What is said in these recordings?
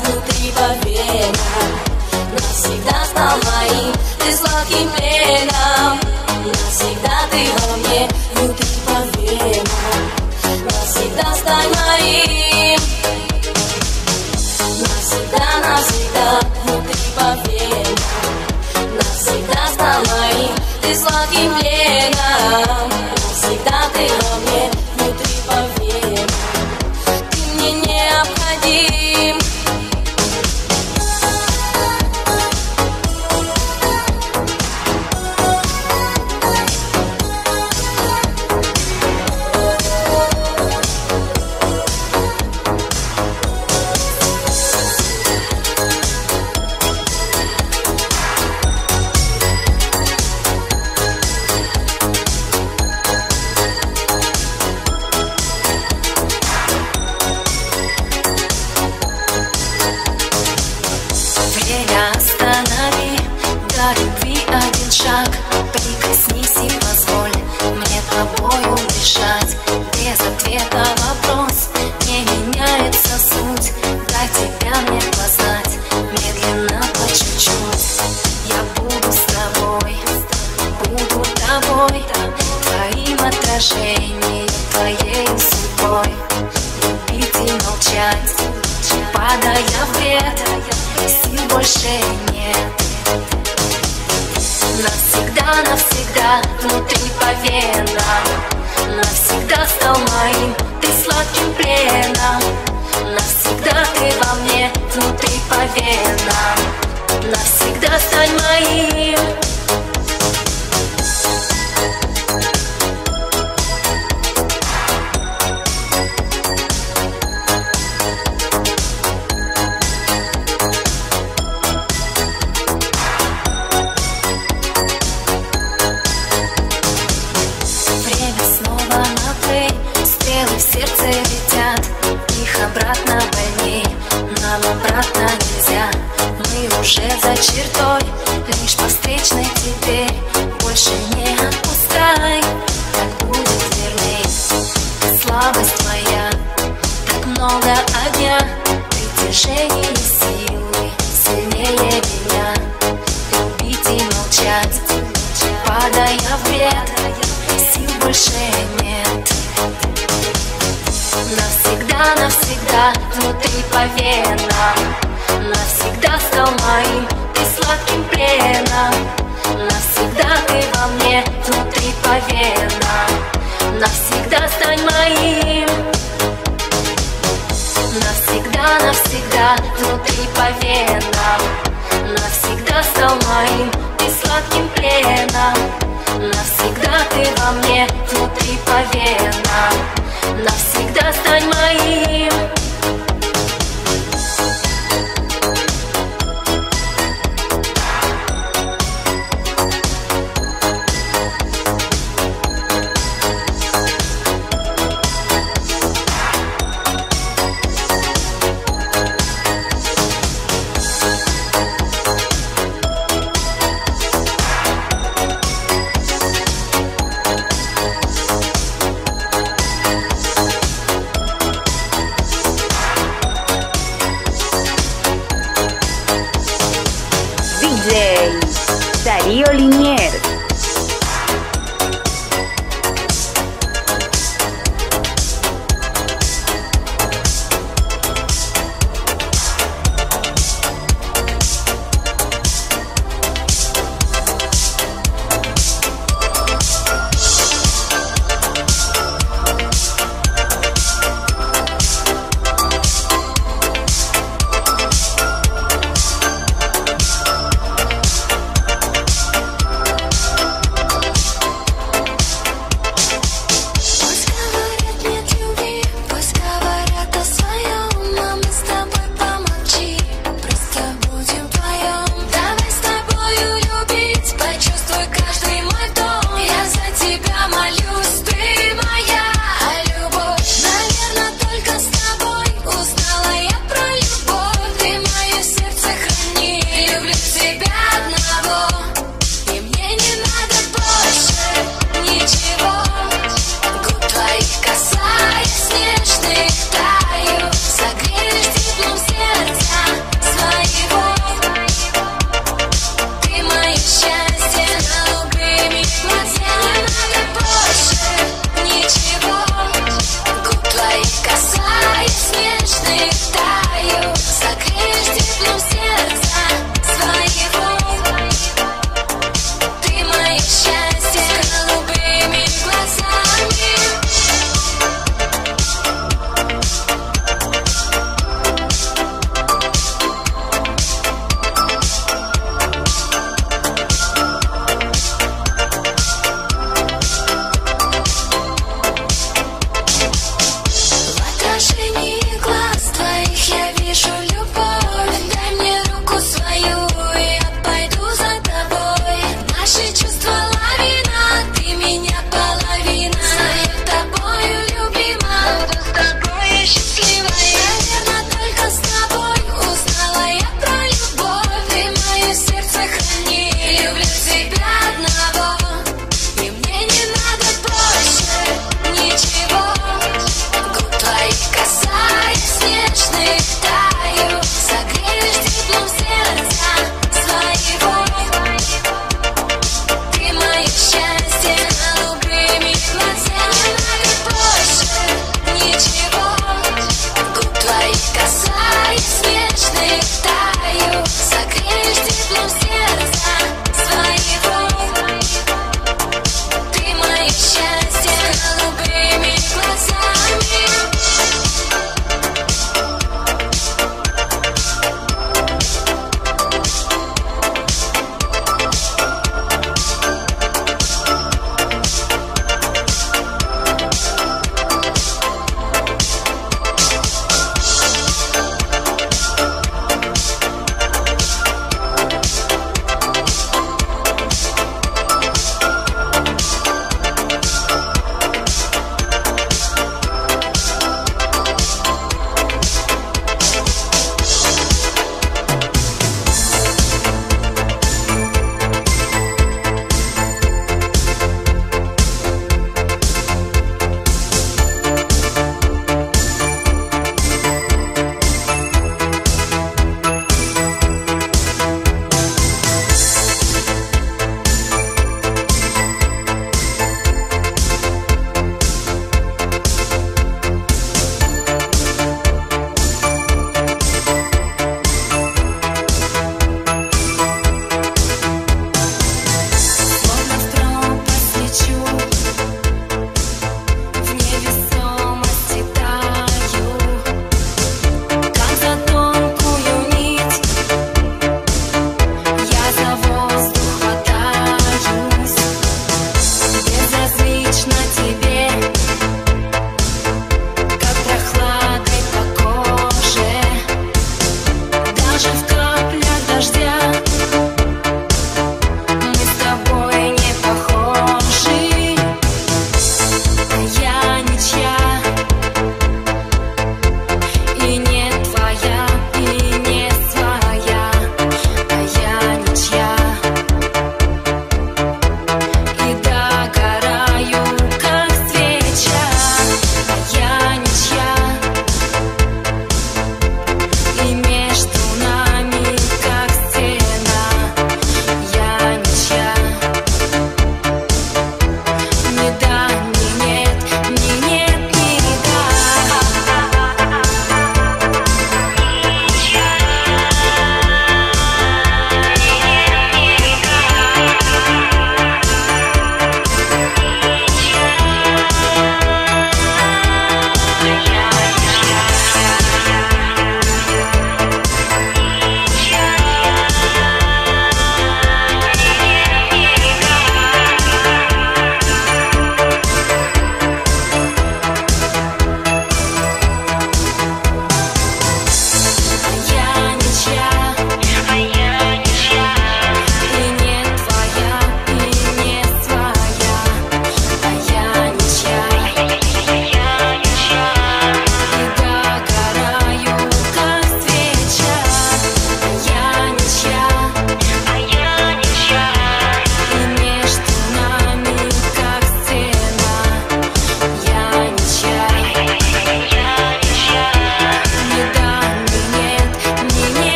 внутри победа. Навсегда стал моим, ты сладким пленом Навсегда ты во мне, внутри чертой Лишь по встречной теперь больше не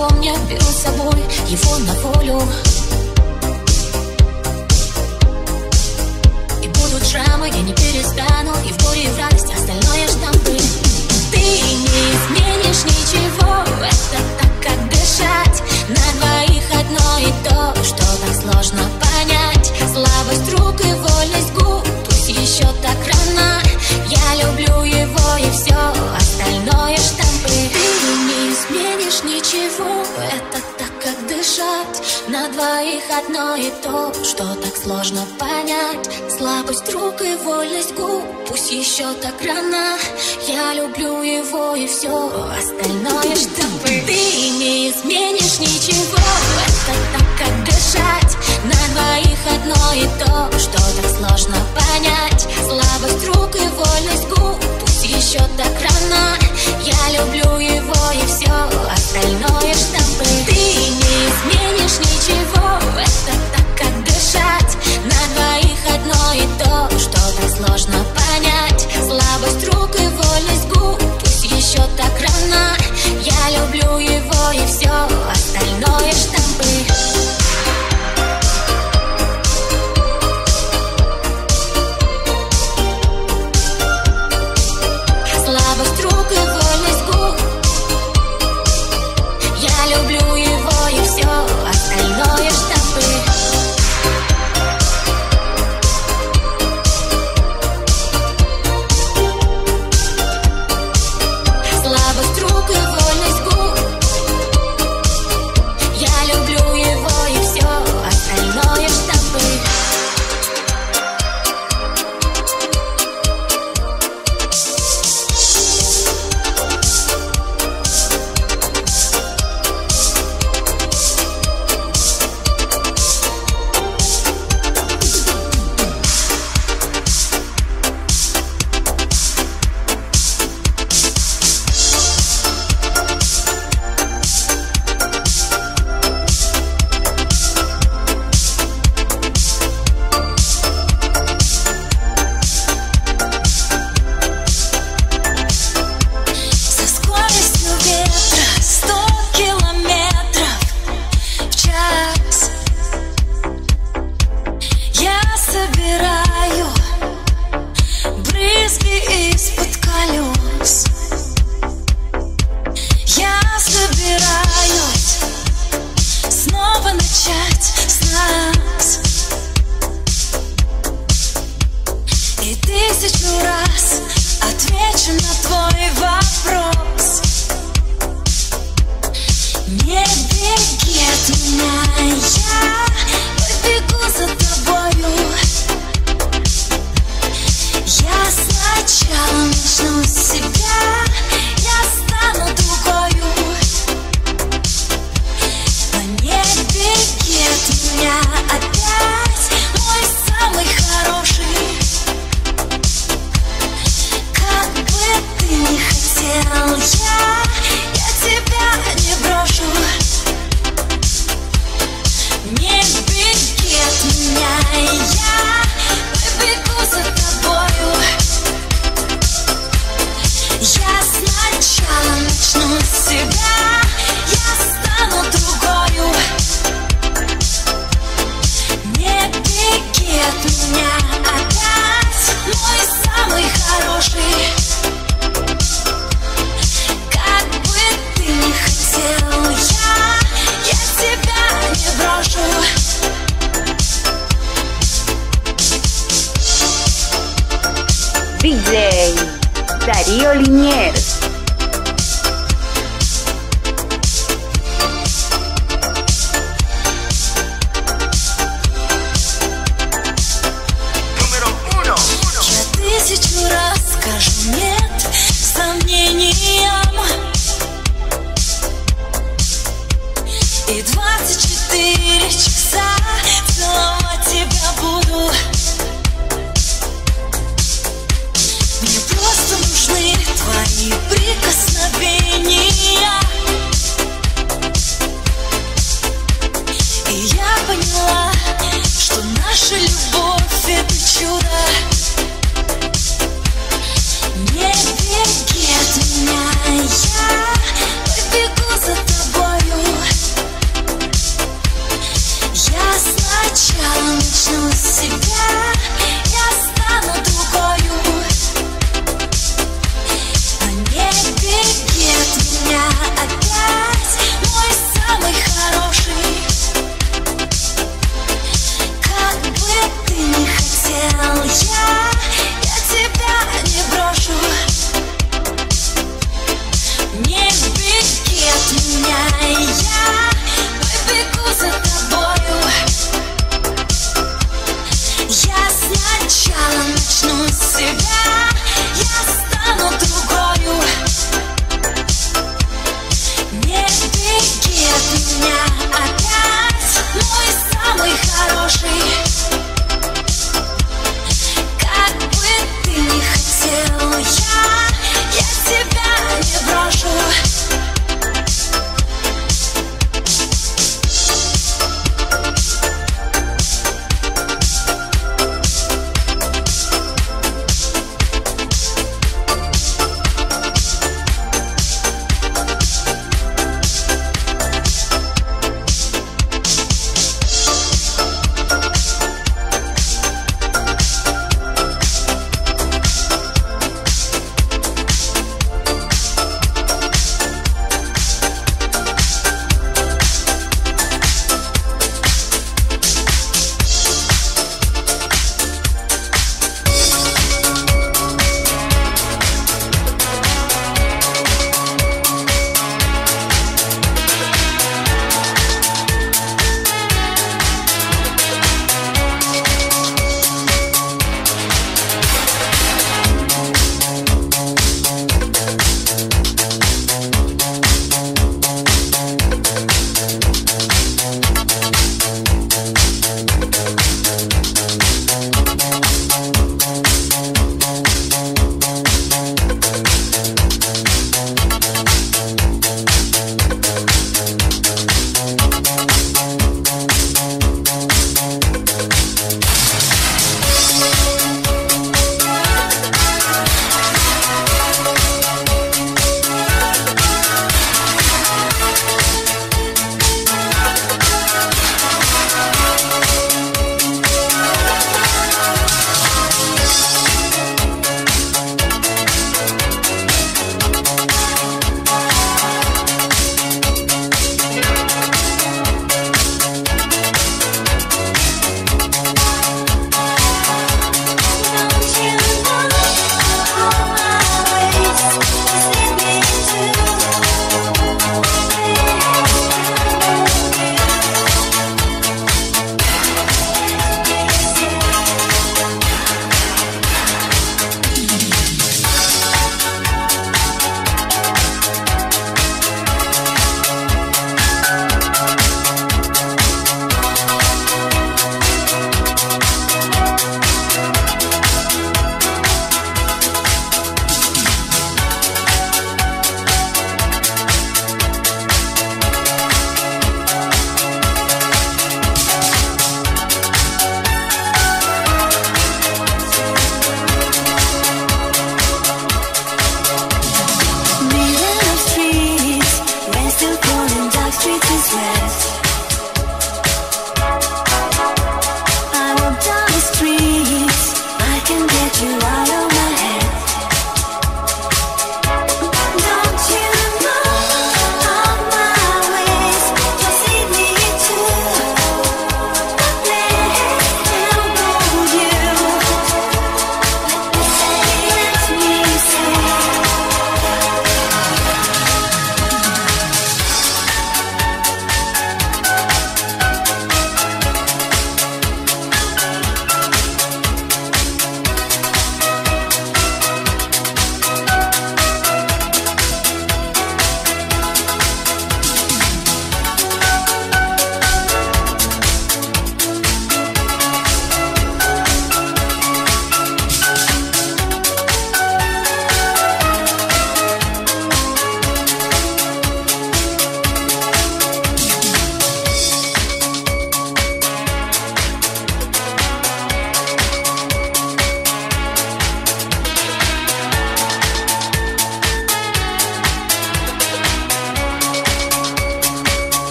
помня, беру с собой его на волю. И будут шрамы, я не перестану, и в горе, и в радость, остальное штампы. Ты не изменишь ничего, это так, как дышать. На двоих одно и то, что так сложно понять. Слабость рук и вольность губ, еще так рано. Я люблю его и все остальное штампы Ты не изменишь ничего, это так как дышать На двоих одно и то, что так сложно понять. Слабость рук и вольность губ, пусть еще так рано. Я люблю его и все остальное штампы Ты не изменишь ничего, это так как дышать на двоих одно и то, что так сложно понять. Слабость рук и вольность губ, пусть еще так рано. Я люблю его и все, остальное штампы Ты не изменишь ничего, это так как дышать. На двоих одно и то, что так сложно понять. Слабость рук и вольность губ, пусть еще так рано. Я люблю его и все, остальное штампы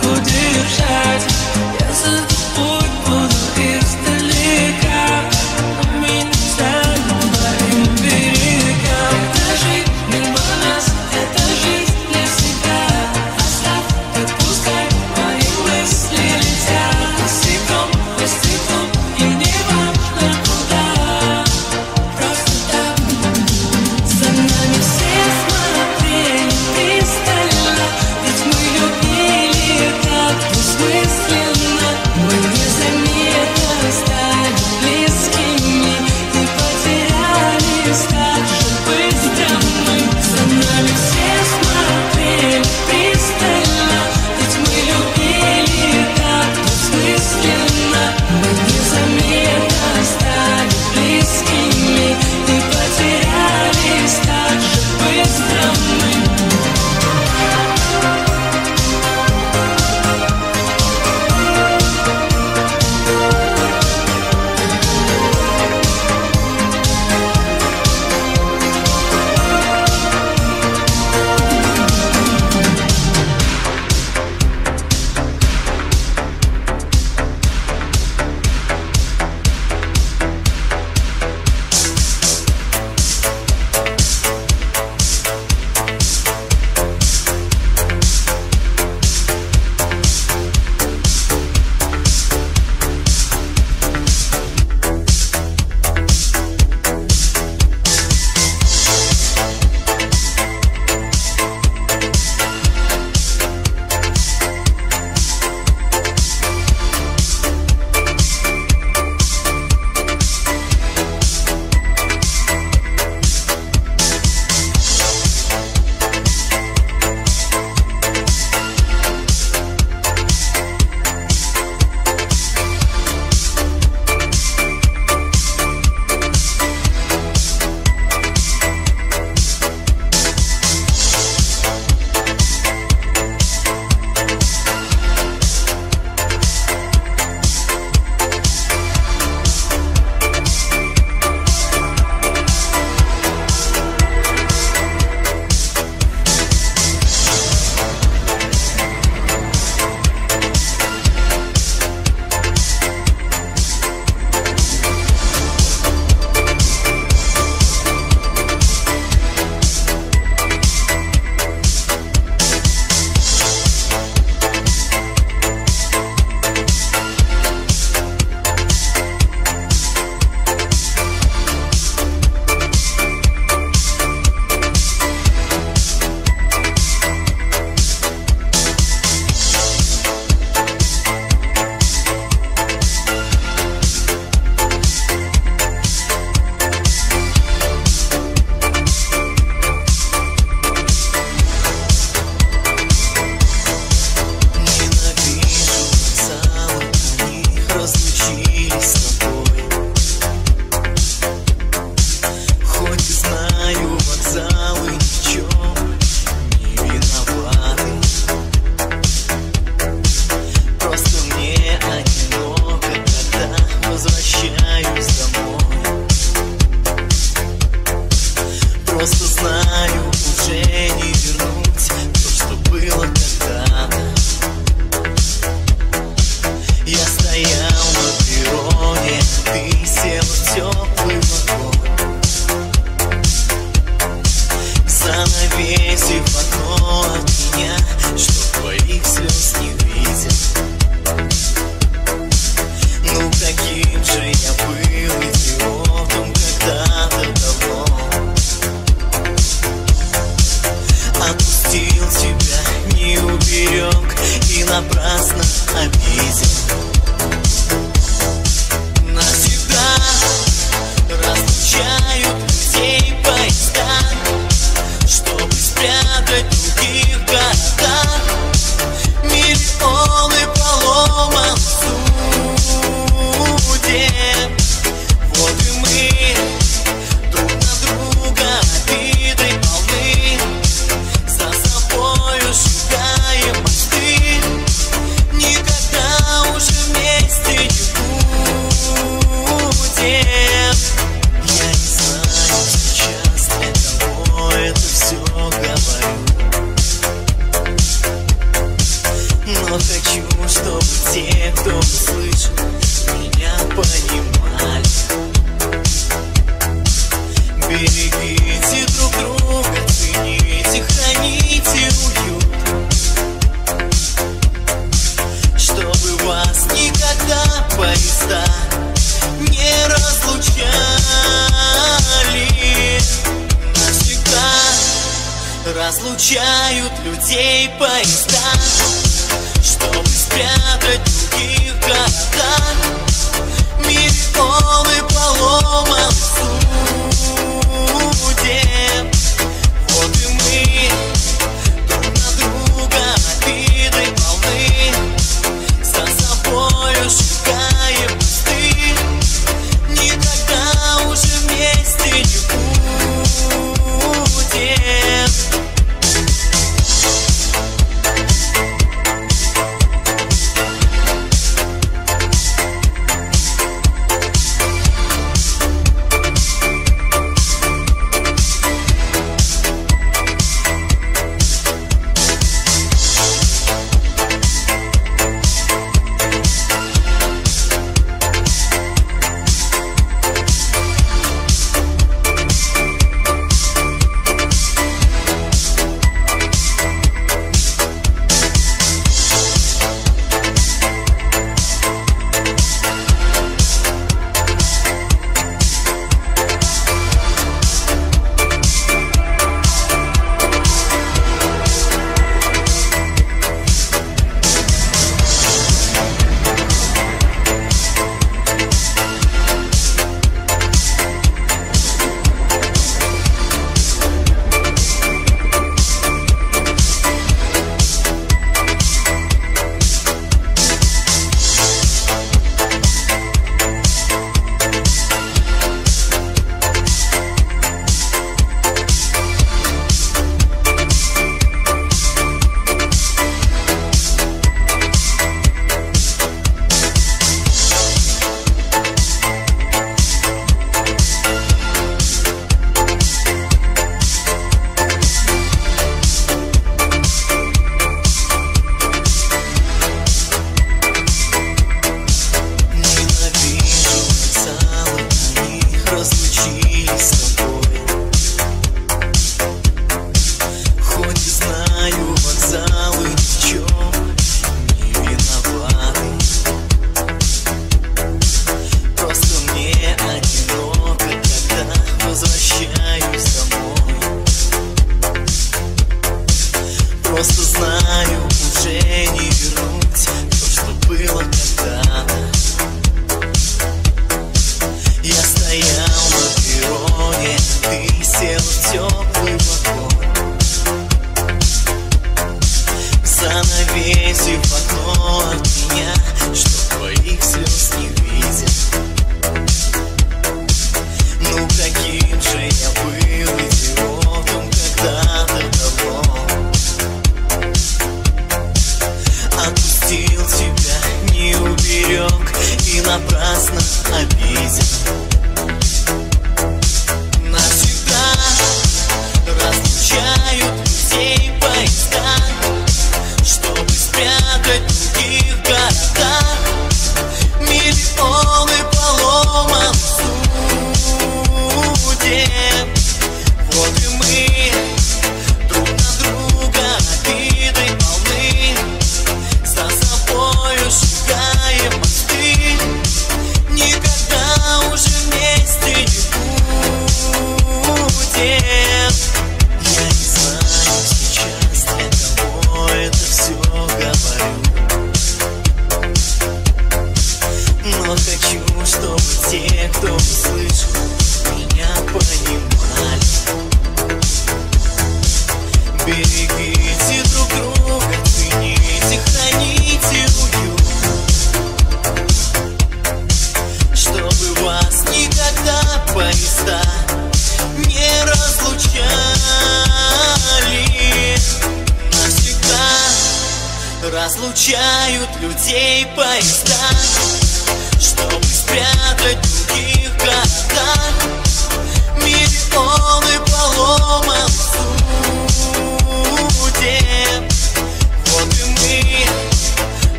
खुद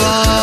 survive